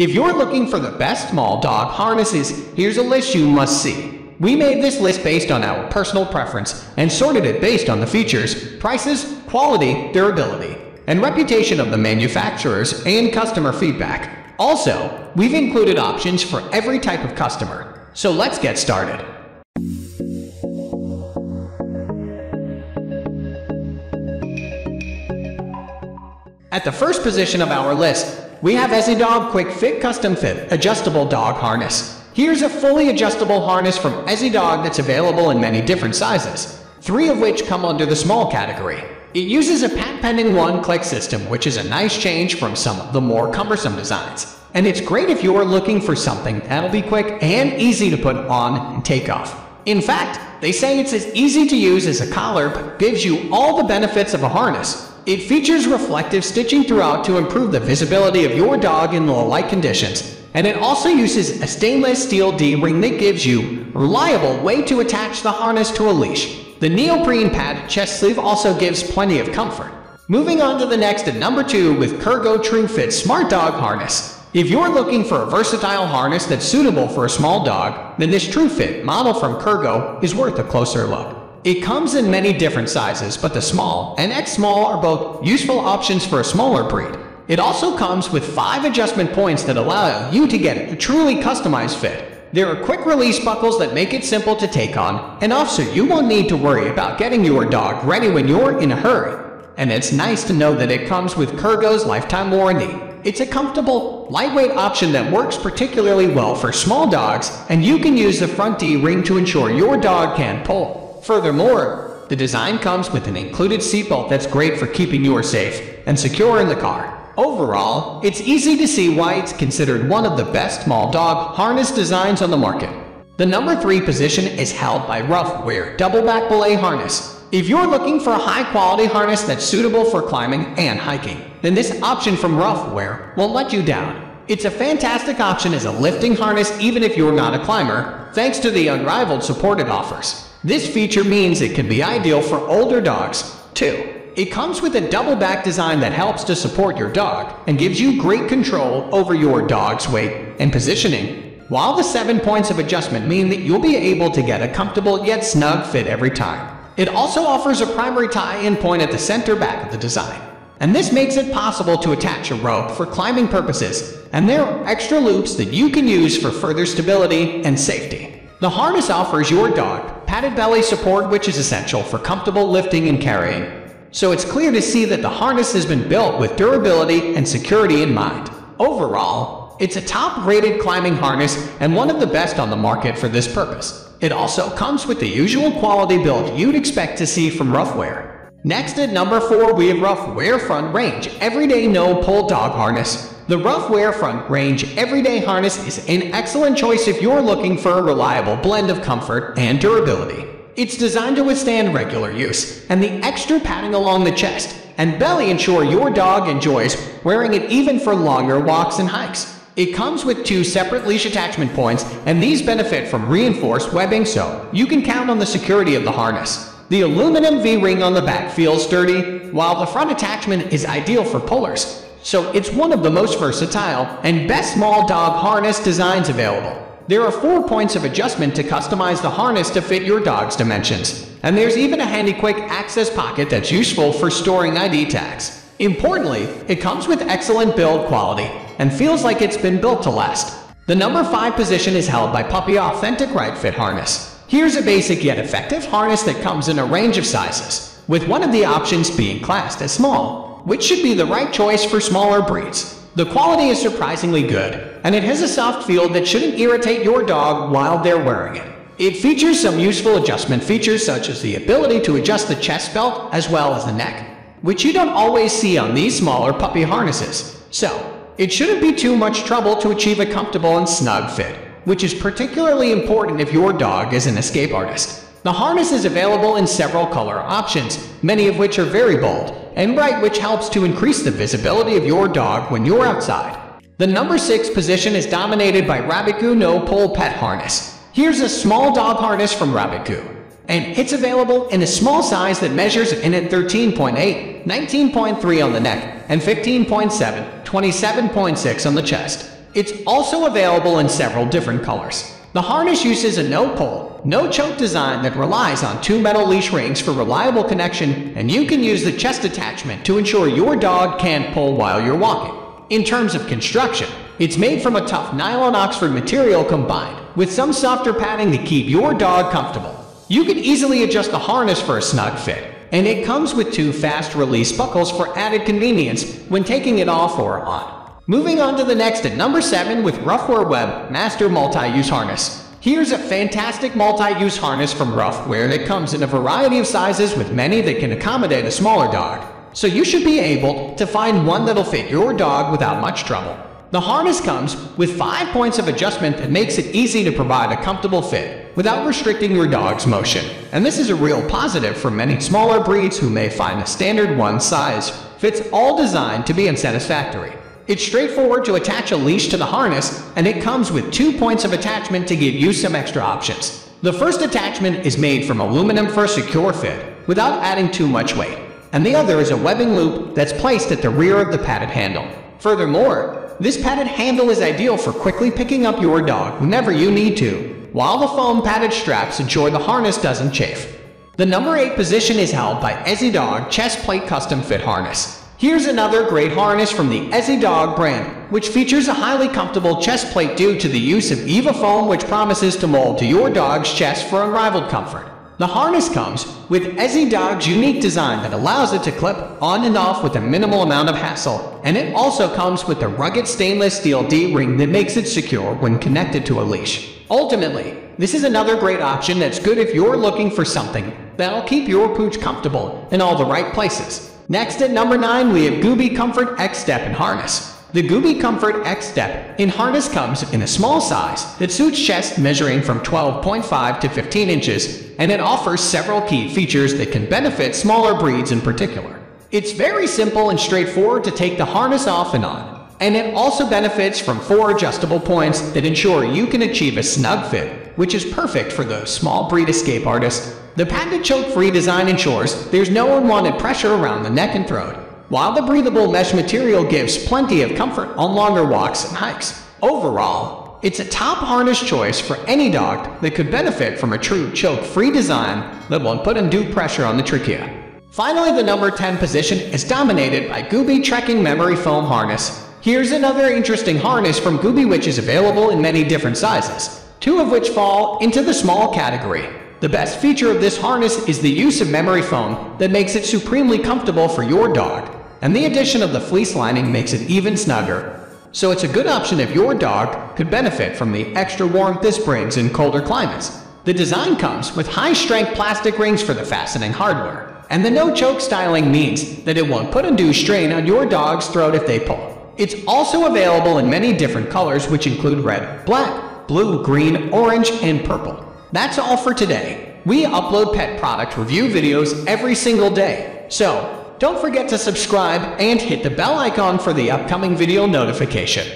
If you're looking for the best small dog harnesses, here's a list you must see. We made this list based on our personal preference and sorted it based on the features, prices, quality, durability, and reputation of the manufacturers and customer feedback. Also, we've included options for every type of customer. So let's get started. At the first position of our list, we have EzyDog Quick Fit Custom Fit Adjustable Dog Harness. Here's a fully adjustable harness from EzyDog that's available in many different sizes, three of which come under the small category. It uses a patent-pending one-click system, which is a nice change from some of the more cumbersome designs. And it's great if you're looking for something that'll be quick and easy to put on and take off. In fact, they say it's as easy to use as a collar, but gives you all the benefits of a harness, it features reflective stitching throughout to improve the visibility of your dog in low light conditions, and it also uses a stainless steel D-ring that gives you a reliable way to attach the harness to a leash. The neoprene pad chest sleeve also gives plenty of comfort. Moving on to the next at number 2 with Kurgo Tru-Fit Smart Dog Harness. If you're looking for a versatile harness that's suitable for a small dog, then this Tru-Fit model from Kurgo is worth a closer look. It comes in many different sizes, but the small and X small are both useful options for a smaller breed. It also comes with five adjustment points that allow you to get a truly customized fit. There are quick release buckles that make it simple to take on, and also you won't need to worry about getting your dog ready when you're in a hurry. And it's nice to know that it comes with Kurgo's lifetime warranty. It's a comfortable, lightweight option that works particularly well for small dogs, and you can use the front D-ring to ensure your dog can pull. Furthermore, the design comes with an included seatbelt that's great for keeping you safe and secure in the car. Overall, it's easy to see why it's considered one of the best small dog harness designs on the market. The number 3 position is held by Ruffwear Double Back Belay Harness. If you're looking for a high-quality harness that's suitable for climbing and hiking, then this option from Ruffwear won't let you down. It's a fantastic option as a lifting harness even if you're not a climber, thanks to the unrivaled support it offers. This feature means it can be ideal for older dogs, too. It comes with a double back design that helps to support your dog and gives you great control over your dog's weight and positioning. While the seven points of adjustment mean that you'll be able to get a comfortable yet snug fit every time. It also offers a primary tie-in point at the center back of the design. And this makes it possible to attach a rope for climbing purposes, and there are extra loops that you can use for further stability and safety. The harness offers your dog padded belly support which is essential for comfortable lifting and carrying. So it's clear to see that the harness has been built with durability and security in mind. Overall, it's a top-rated climbing harness and one of the best on the market for this purpose. It also comes with the usual quality build you'd expect to see from Ruffwear. Next at number 4 we have Ruffwear Front Range Everyday No Pull Dog Harness. The Ruffwear Front Range Everyday Harness is an excellent choice if you're looking for a reliable blend of comfort and durability. It's designed to withstand regular use, and the extra padding along the chest and belly ensure your dog enjoys wearing it even for longer walks and hikes. It comes with two separate leash attachment points, and these benefit from reinforced webbing so you can count on the security of the harness. The aluminum V-ring on the back feels sturdy, while the front attachment is ideal for pullers, so it's one of the most versatile and best small dog harness designs available. There are four points of adjustment to customize the harness to fit your dog's dimensions. And there's even a handy quick access pocket that's useful for storing ID tags. Importantly, it comes with excellent build quality and feels like it's been built to last. The number 5 position is held by Puppia Authentic RiteFit Harness. Here's a basic yet effective harness that comes in a range of sizes, with one of the options being classed as small which should be the right choice for smaller breeds. The quality is surprisingly good, and it has a soft feel that shouldn't irritate your dog while they're wearing it. It features some useful adjustment features such as the ability to adjust the chest belt as well as the neck, which you don't always see on these smaller puppy harnesses. So, it shouldn't be too much trouble to achieve a comfortable and snug fit, which is particularly important if your dog is an escape artist. The harness is available in several color options, many of which are very bold, and bright which helps to increase the visibility of your dog when you're outside. The number 6 position is dominated by Rabbitgoo No Pull Pet Harness. Here's a small dog harness from Rabbitgoo, and it's available in a small size that measures in at 13.8, 19.3 on the neck, and 15.7, 27.6 on the chest. It's also available in several different colors. The harness uses a no-pull, no-choke design that relies on two metal leash rings for reliable connection, and you can use the chest attachment to ensure your dog can't pull while you're walking. In terms of construction, it's made from a tough nylon Oxford material combined with some softer padding to keep your dog comfortable. You can easily adjust the harness for a snug fit, and it comes with two fast-release buckles for added convenience when taking it off or on. Moving on to the next at number 7 with Ruffwear Web Master Multi-Use Harness. Here's a fantastic multi-use harness from Ruffwear that comes in a variety of sizes with many that can accommodate a smaller dog. So you should be able to find one that'll fit your dog without much trouble. The harness comes with 5 points of adjustment that makes it easy to provide a comfortable fit without restricting your dog's motion. And this is a real positive for many smaller breeds who may find a standard one size fits all design to be unsatisfactory. It's straightforward to attach a leash to the harness, and it comes with two points of attachment to give you some extra options. The first attachment is made from aluminum for a secure fit, without adding too much weight, and the other is a webbing loop that's placed at the rear of the padded handle. Furthermore, this padded handle is ideal for quickly picking up your dog whenever you need to, while the foam padded straps ensure the harness doesn't chafe. The number 8 position is held by EzyDog Chest Plate Custom Fit Harness. Here's another great harness from the EzyDog brand, which features a highly comfortable chest plate due to the use of EVA foam which promises to mold to your dog's chest for unrivaled comfort. The harness comes with EzyDog's unique design that allows it to clip on and off with a minimal amount of hassle, and it also comes with a rugged stainless steel D-ring that makes it secure when connected to a leash. Ultimately, this is another great option that's good if you're looking for something that'll keep your pooch comfortable in all the right places. Next at number 9 we have Gooby Comfort X Step in Harness. The Gooby Comfort X Step in harness comes in a small size that suits chest measuring from 12.5 to 15 inches, and it offers several key features that can benefit smaller breeds in particular. It's very simple and straightforward to take the harness off and on, and it also benefits from four adjustable points that ensure you can achieve a snug fit, which is perfect for the small breed escape artist the patented choke-free design ensures there's no unwanted pressure around the neck and throat, while the breathable mesh material gives plenty of comfort on longer walks and hikes. Overall, it's a top harness choice for any dog that could benefit from a true choke-free design that won't put undue pressure on the trachea. Finally, the number 10 position is dominated by Gooby Trekking Memory Foam Harness. Here's another interesting harness from Gooby which is available in many different sizes, two of which fall into the small category. The best feature of this harness is the use of memory foam that makes it supremely comfortable for your dog, and the addition of the fleece lining makes it even snugger. So it's a good option if your dog could benefit from the extra warmth this brings in colder climates. The design comes with high-strength plastic rings for the fastening hardware, and the no-choke styling means that it won't put undue strain on your dog's throat if they pull. It's also available in many different colors which include red, black, blue, green, orange, and purple. That's all for today. We upload pet product review videos every single day. So, don't forget to subscribe and hit the bell icon for the upcoming video notification.